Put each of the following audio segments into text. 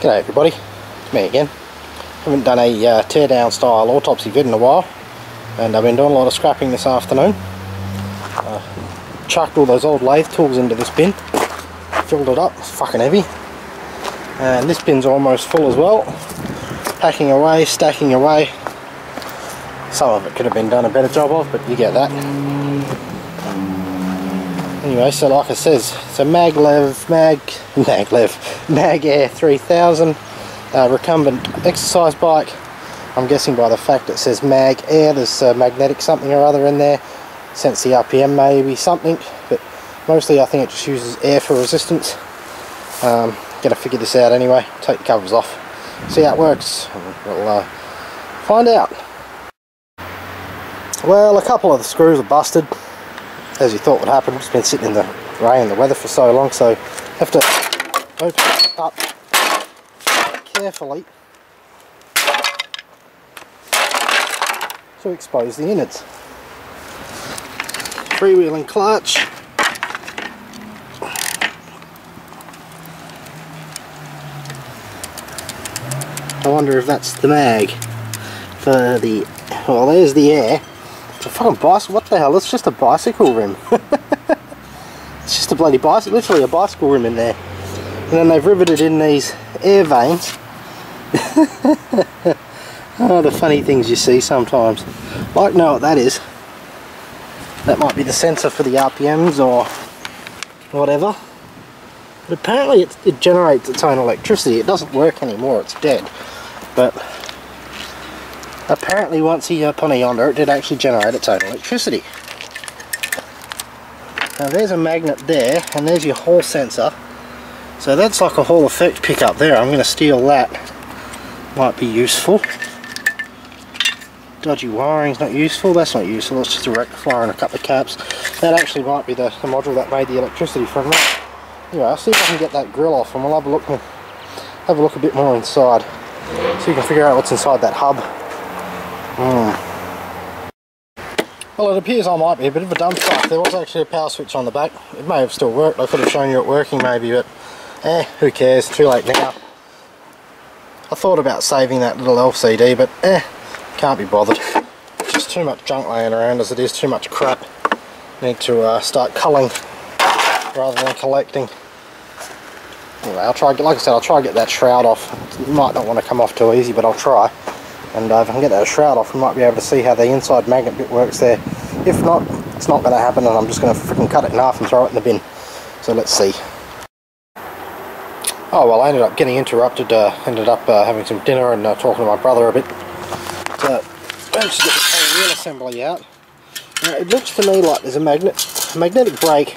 G'day everybody, it's me again. Haven't done a uh, teardown style autopsy vid in a while and I've been doing a lot of scrapping this afternoon. Uh, chucked all those old lathe tools into this bin, filled it up, it's fucking heavy. And this bin's almost full as well. Packing away, stacking away. Some of it could have been done a better job of, but you get that. Anyway, so like it says, it's a Maglev, Mag, Maglev, Mag Air 3000 uh, recumbent exercise bike. I'm guessing by the fact it says Mag Air, there's uh, magnetic something or other in there. Sense the RPM maybe something, but mostly I think it just uses air for resistance. Um, gonna figure this out anyway. Take the covers off, see how it works. We'll uh, find out. Well, a couple of the screws are busted as you thought would happen. It's been sitting in the rain and the weather for so long, so have to open it up carefully to expose the innards. Freewheeling clutch. I wonder if that's the mag for the, well there's the air it's a fucking bicycle. What the hell? It's just a bicycle rim. it's just a bloody bicycle. Literally a bicycle rim in there. And then they've riveted in these air vanes. oh, the funny things you see sometimes. Like know what that is. That might be the sensor for the RPMs or whatever. But apparently it, it generates its own electricity. It doesn't work anymore. It's dead. But apparently once you put it yonder it did actually generate its own electricity. Now there's a magnet there and there's your Hall sensor. So that's like a Hall effect pickup there. I'm going to steal that. Might be useful. Dodgy wiring's not useful. That's not useful. It's just a rectifier and a couple of caps. That actually might be the, the module that made the electricity from that. Anyway, I'll see if I can get that grill off and we'll have a look have a look a bit more inside. So you can figure out what's inside that hub. Hmm. Well, it appears I might be a bit of a dumb fuck. There was actually a power switch on the back. It may have still worked. I could have shown you it working maybe, but eh, who cares? Too late now. I thought about saving that little LCD, but eh, can't be bothered. Just too much junk laying around as it is, too much crap. Need to uh, start culling rather than collecting. Anyway, I'll try, like I said, I'll try to get that shroud off. It might not want to come off too easy, but I'll try and uh, if I can get that shroud off we might be able to see how the inside magnet bit works there. If not it's not going to happen and I'm just going to freaking cut it in half and throw it in the bin. So let's see. Oh well I ended up getting interrupted uh, ended up uh, having some dinner and uh, talking to my brother a bit. So managed to get this whole wheel assembly out? Now, it looks to me like there's a magnet a magnetic brake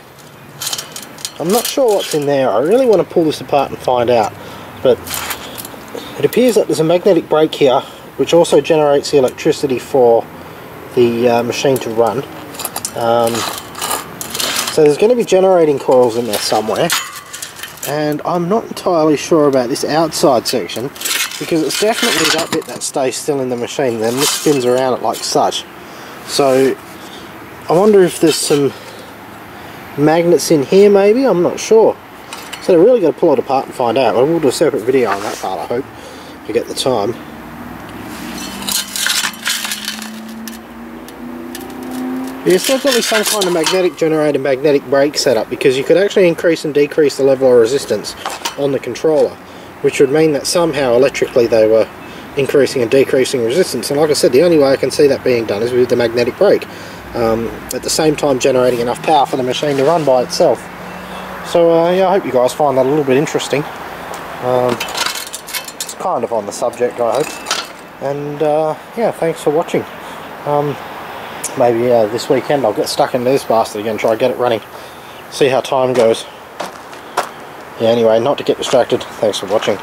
I'm not sure what's in there. I really want to pull this apart and find out. But it appears that there's a magnetic brake here which also generates the electricity for the uh, machine to run. Um, so there's going to be generating coils in there somewhere. And I'm not entirely sure about this outside section because it's definitely that bit that stays still in the machine then this spins around it like such. So I wonder if there's some magnets in here maybe? I'm not sure. So I really got to pull it apart and find out. We'll do a separate video on that part I hope if I get the time There's definitely some kind of magnetic generator magnetic brake setup because you could actually increase and decrease the level of resistance on the controller which would mean that somehow electrically they were increasing and decreasing resistance. And like I said the only way I can see that being done is with the magnetic brake um, at the same time generating enough power for the machine to run by itself. So uh, yeah I hope you guys find that a little bit interesting. Um, it's kind of on the subject I hope. And uh, yeah thanks for watching. Um, maybe uh, this weekend. I'll get stuck into this bastard again try get it running. See how time goes. Yeah anyway not to get distracted. Thanks for watching